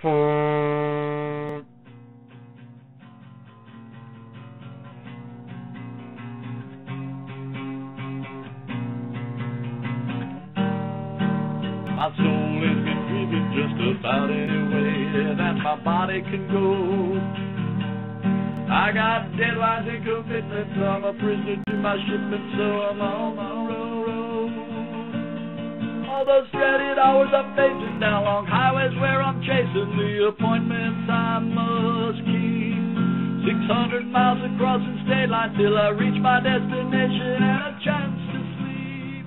My soul been driven just about any way that my body can go. I got deadlines and commitments. I'm a prisoner to my shipment, so I'm on the road. All those dreaded hours I'm facing down long highways where I'm chasing the appointments I must keep. 600 miles across the state line till I reach my destination and a chance to sleep.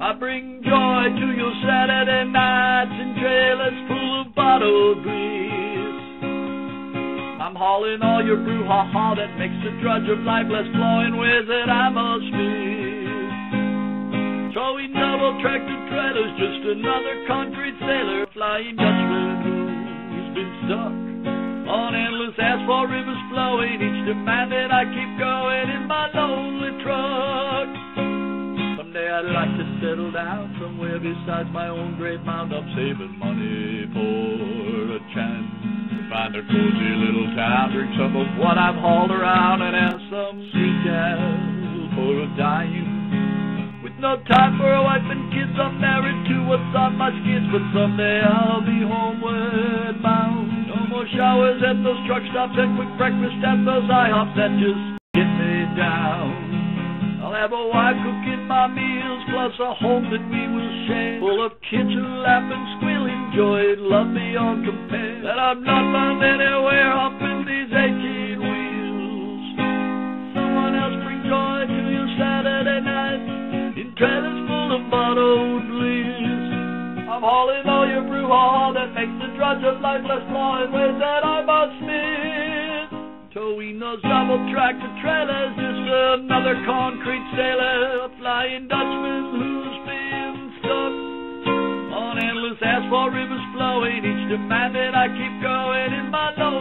I bring joy to your Saturday nights in trailers full of bottled grease. I'm hauling all your brouhaha that makes the drudge of life less flowing with it I must miss. Tractor trailers, just another concrete sailor, flying Dutchman who's been stuck on endless asphalt rivers flowing, each demand that I keep going in my lonely truck. Someday I'd like to settle down somewhere besides my own great mound. I'm saving money for a chance to find a cozy little town, drink some of what I've hauled around, and have some sweet gal for a dime. No time for a wife and kids, I'm married to what's on my skids, but someday I'll be homeward bound. No more showers at those truck stops and quick breakfast at those IHOPs that just get me down. I'll have a wife cooking my meals, plus a home that we will share, full of kids who laugh and squeal in joy, love beyond compare. That I'm not found anywhere I'm hauling all your brouhaha that makes the drudge of life less flowing ways that I must miss. Towing those double tractor trailers, just another concrete sailor, a flying Dutchman who's been stuck on endless asphalt rivers flowing, each demand that I keep going in my truck.